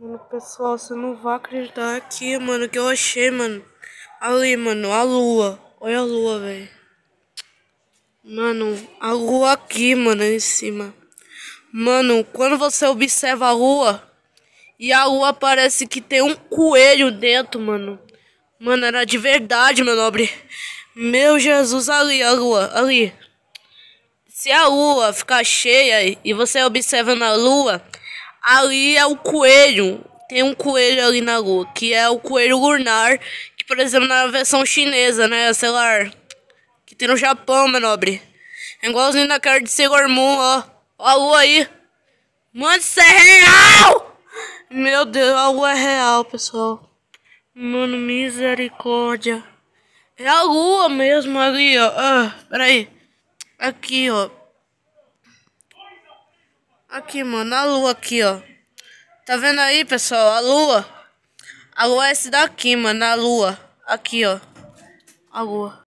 Mano, pessoal, você não vai acreditar aqui, mano, que eu achei, mano. Ali, mano, a lua. Olha a lua, velho. Mano, a lua aqui, mano, em cima. Mano, quando você observa a lua, e a lua parece que tem um coelho dentro, mano. Mano, era de verdade, meu nobre. Meu Jesus, ali, a lua, ali. Se a lua ficar cheia e você observa na lua, ali é o coelho. Tem um coelho ali na lua, que é o coelho lunar, que por exemplo na versão chinesa, né, sei lá, que tem no Japão, meu nobre. É igualzinho na cara de Sailor Moon, ó. Ó a lua aí. Mano, isso é real! Meu Deus, a lua é real, pessoal. Mano, misericórdia. É a lua mesmo ali, ó. Ah, peraí. Aqui, ó. Aqui, mano, a lua aqui, ó. Tá vendo aí, pessoal? A lua. A lua é esse daqui, mano. A lua. Aqui, ó. A lua.